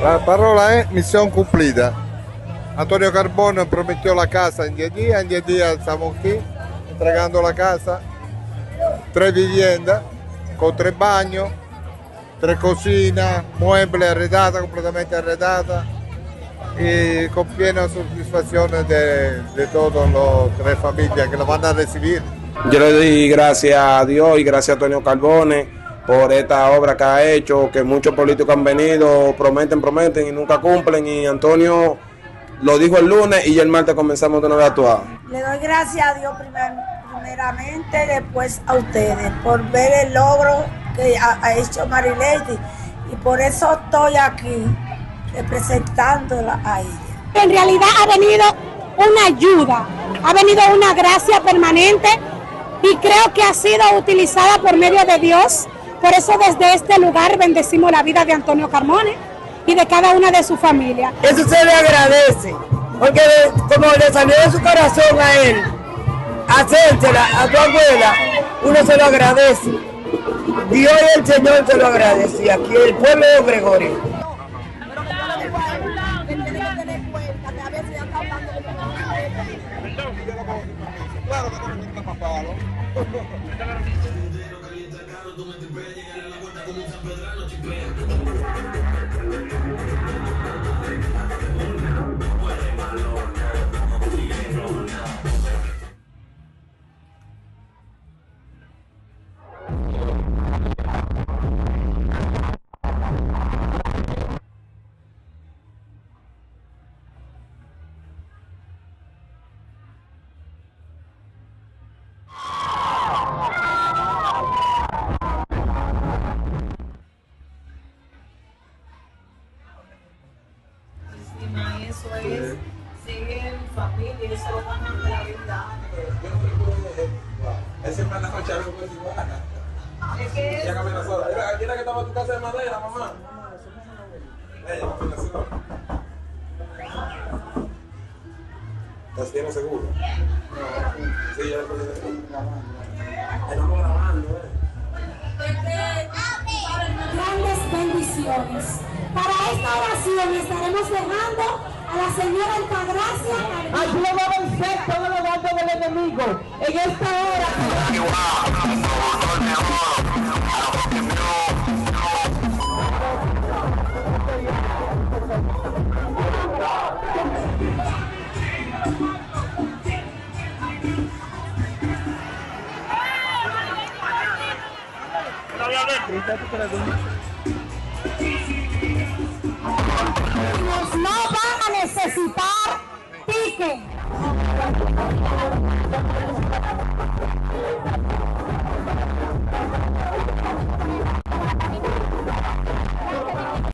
La parola è missione cumplita. Antonio Carbone prometió la casa en 10 días, en 10 días entregando la casa, tres viviendas con tres baños, tres cocinas, muebles arredadas, completamente arredadas y con plena satisfacción de, de todas las tres familias que lo van a recibir. Yo le doy gracias a Dios y gracias a Antonio Carbone por esta obra que ha hecho, que muchos políticos han venido, prometen, prometen y nunca cumplen. Y Antonio lo dijo el lunes y ya el martes comenzamos de nuevo a actuar. Le doy gracias a Dios primer- primeramente, después a ustedes, por ver el logro que ha, ha hecho Marilady. Y por eso estoy aquí, representándola a ella. En realidad ha venido una ayuda, ha venido una gracia permanente y creo que ha sido utilizada por medio de Dios. Por eso desde este lugar bendecimos la vida de Antonio Carmone y de cada una de su familia. Eso se le agradece, porque como le salió de su corazón a él, hacérsela a tu abuela, uno se lo agradece. Dios y el Señor se lo agradece, aquí el pueblo de Gregorio. Pedrano de pé. Eso es, sigue en familia, eso es lo la vida. Ese me la noche algo pues igual. Es que Ya cambió la soda. Era ayer que estaba en tu casa de madera, mamá. Combinación. ¿Estás bien seguro? Sí, ya lo Estamos grabando, eh. Grandes bendiciones. Para esta oración estaremos dejando a la señora Altagracia. Ayúdame a vencer todos los datos del enemigo en esta hora. No van a necesitar ticket.